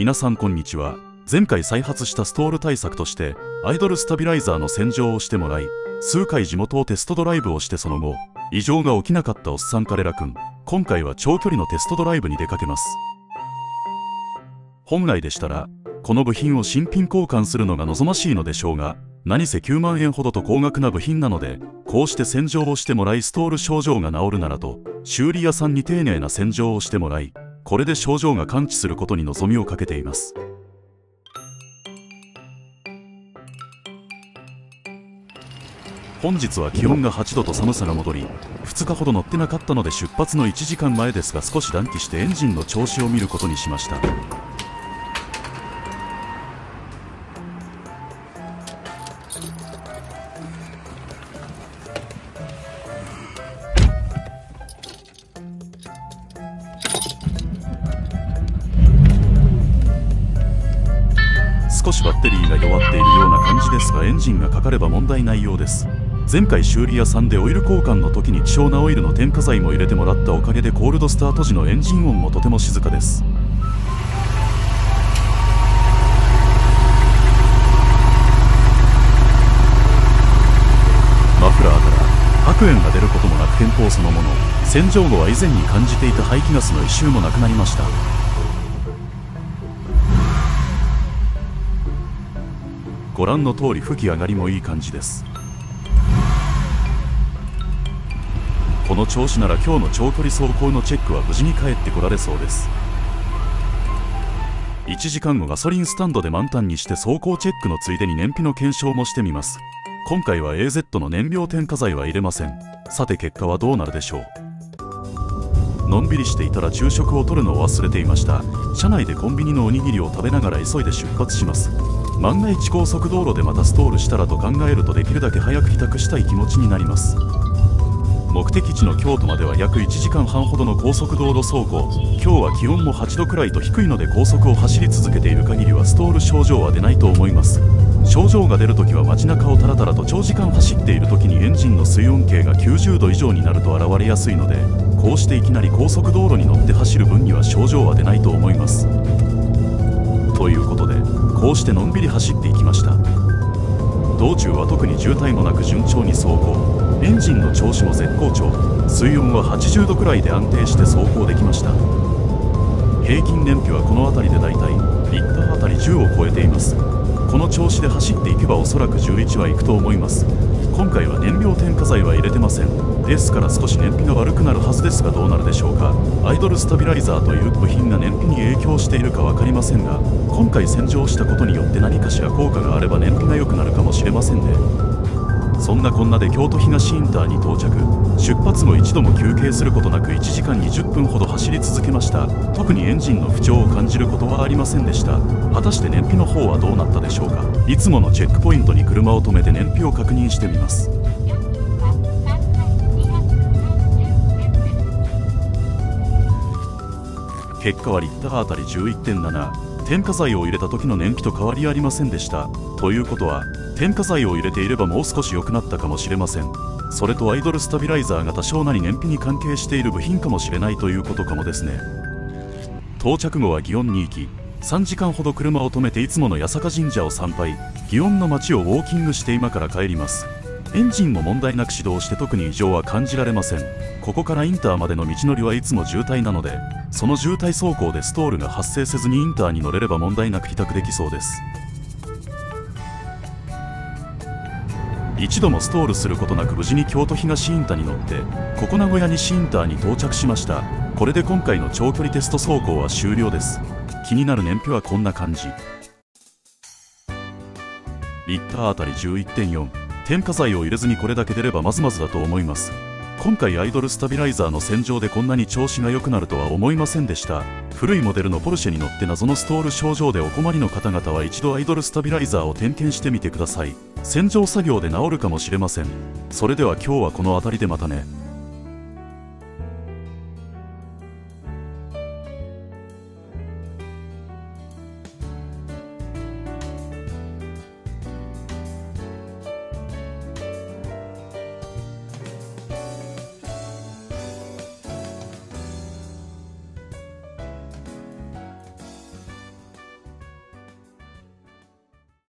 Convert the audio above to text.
皆さんこんにちは。前回再発したストール対策としてアイドルスタビライザーの洗浄をしてもらい数回地元をテストドライブをしてその後異常が起きなかったおっさん彼らくん今回は長距離のテストドライブに出かけます。本来でしたらこの部品を新品交換するのが望ましいのでしょうが何せ9万円ほどと高額な部品なのでこうして洗浄をしてもらいストール症状が治るならと修理屋さんに丁寧な洗浄をしてもらいこれで症状が完治することに望みをかけています。本日は気温が8度と寒さが戻り2日ほど乗ってなかったので出発の1時間前ですが少し暖気してエンジンの調子を見ることにしました。少しバッテリーが弱っているような感じですがエンジンがかかれば問題ないようです。前回修理屋さんでオイル交換の時に希少なオイルの添加剤も入れてもらったおかげでコールドスタート時のエンジン音もとても静かです。マフラーから白煙が出ることもなく天候そのもの洗浄後は以前に感じていた排気ガスの異臭もなくなりました。ご覧の通り吹き上がりもいい感じです。この調子なら今日の長距離走行のチェックは無事に帰ってこられそうです。1時間後ガソリンスタンドで満タンにして走行チェックのついでに燃費の検証もしてみます。今回は AZ の燃料添加剤は入れません。さて結果はどうなるでしょう。のんびりしていたら昼食を取るのを忘れていました。車内でコンビニのおにぎりを食べながら急いで出発します。万が一高速道路でまたストールしたらと考えるとできるだけ早く帰宅したい気持ちになります。目的地の京都までは約1時間半ほどの高速道路走行。今日は気温も8度くらいと低いので高速を走り続けている限りはストール症状は出ないと思います。症状が出るときは街中をタラタラと長時間走っているときにエンジンの水温計が90度以上になると現れやすいのでこうしていきなり高速道路に乗って走る分には症状は出ないと思います。ということでこうしてのんびり走っていきました。道中は特に渋滞もなく順調に走行。エンジンの調子も絶好調。水温は80度くらいで安定して走行できました。平均燃費はこの辺りでだいたいリッターあたり10を超えています。この調子で走っていけばおそらく11はいくと思います。今回は燃料添加剤は入れてません。ですから少し燃費が悪くなるはずですがどうなるでしょうか。アイドルスタビライザーという部品が燃費に影響しているか分かりませんが今回洗浄したことによって何かしら効果があれば燃費が良くなるかもしれませんね。そんなこんなで京都東インターに到着。出発後一度も休憩することなく1時間20分ほど走り続けました。特にエンジンの不調を感じることはありませんでした。果たして燃費の方はどうなったでしょうか。いつものチェックポイントに車を止めて燃費を確認してみます。結果はリッターあたり11.7添加剤を入れた時の燃費と変わりありませんでした。ということは添加剤を入れていればもう少し良くなったかもしれません。それとアイドルスタビライザーが多少なり燃費に関係している部品かもしれないということかもですね。到着後は祇園に行き3時間ほど車を止めていつもの八坂神社を参拝。祇園の街をウォーキングして今から帰ります。エンジンも問題なく始動して特に異常は感じられません。ここからインターまでの道のりはいつも渋滞なのでその渋滞走行でストールが発生せずにインターに乗れれば問題なく帰宅できそうです。一度もストールすることなく無事に京都東インターに乗ってここ名古屋西インターに到着しました。これで今回の長距離テスト走行は終了です。気になる燃費はこんな感じ。リッターあたり11.4添加剤を入れずにこれだけ出ればまずまずだと思います。今回アイドルスタビライザーの洗浄でこんなに調子が良くなるとは思いませんでした。古いモデルのポルシェに乗って謎のストール症状でお困りの方々は一度アイドルスタビライザーを点検してみてください。洗浄作業で治るかもしれません。それでは今日はこの辺りでまたね。